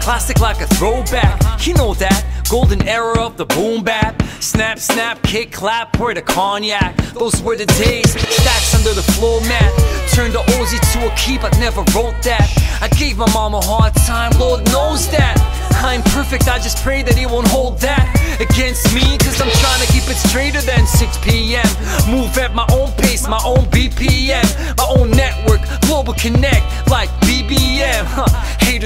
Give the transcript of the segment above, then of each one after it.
Classic like a throwback, you know that. Golden era of the boom bap. Snap, snap, kick, clap, pour the cognac. Those were the days. Stacks under the floor mat. Turned the Aussie to a keep, I never wrote that. I gave my mom a hard time, Lord knows that. I'm perfect, I just pray that he won't hold that against me. Cause I'm trying to keep it straighter than 6 p.m. Move at my own pace, my own BPM, my own network, global connect like BBM. Huh.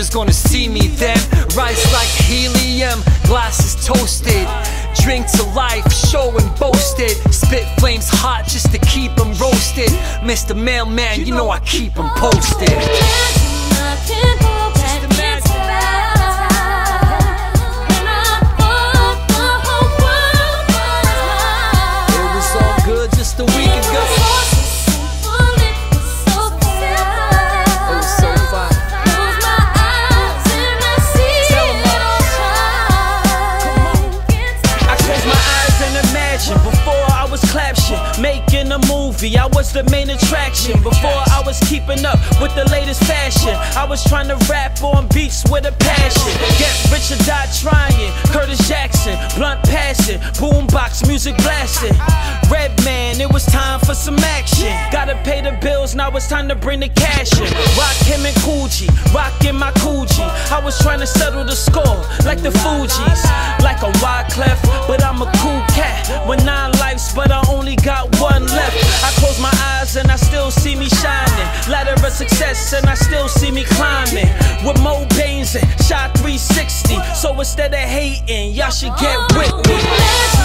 Haters gonna see me then. Rise like helium, glasses toasted. Drink to life, show and boasted. Spit flames hot just to keep them roasted. Mr. Mailman, you know I keep them posted. Clap shit, making a movie. I was the main attraction before I was keeping up with the latest fashion. I was trying to rap on beats with a passion. Get rich or die trying. Curtis Jackson, blunt passing, boombox music blasting. Red man, it was time for some action. Gotta pay the bills, now it's time to bring the cash in. Rock him and Coogi, rockin' my Coogi. I was trying to settle the score like the Fugees, like a Wyclef, but I'm a cool cat. With nine success and I still see me climbing. With Mo Baines and shot 360. So instead of hating, y'all should get with me.